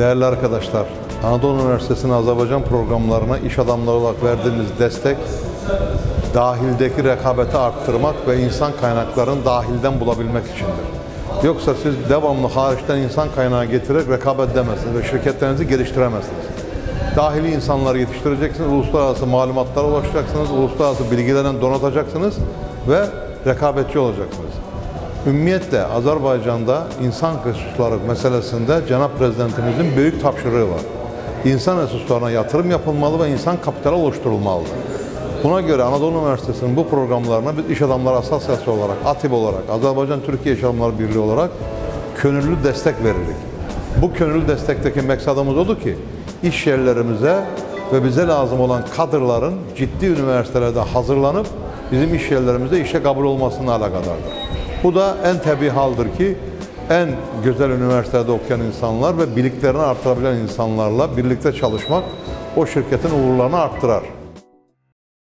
Değerli arkadaşlar, Anadolu Üniversitesi'nin Azerbaycan programlarına iş adamları olarak verdiğimiz destek, dahildeki rekabeti arttırmak ve insan kaynaklarını dahilden bulabilmek içindir. Yoksa siz devamlı hariçten insan kaynağı getirerek rekabet edemezsiniz ve şirketlerinizi geliştiremezsiniz. Dahili insanları yetiştireceksiniz, uluslararası malumatlara ulaşacaksınız, uluslararası bilgilerden donatacaksınız ve rekabetçi olacaksınız. Ümmiyetle Azerbaycan'da insan resursları meselesinde Cenab Prezidentimizin büyük tapşırığı var. İnsan resurslarına yatırım yapılmalı ve insan kapitali oluşturulmalıdır. Buna göre Anadolu Üniversitesi'nin bu programlarına biz İş Adamları Asosiyasyonu olarak, ATİB olarak, Azerbaycan Türkiye İş Adamları Birliği olarak gönüllü destek veririk. Bu gönüllü destekteki maksadımız odur ki iş yerlerimize ve bize lazım olan kadrların ciddi üniversitelerde hazırlanıp bizim iş yerlerimizde işe kabul olmasına alakadardır. Bu da en tabi haldır ki en güzel üniversitede okuyan insanlar ve biliklerini artırabilen insanlarla birlikte çalışmak o şirketin uğurlarını arttırar.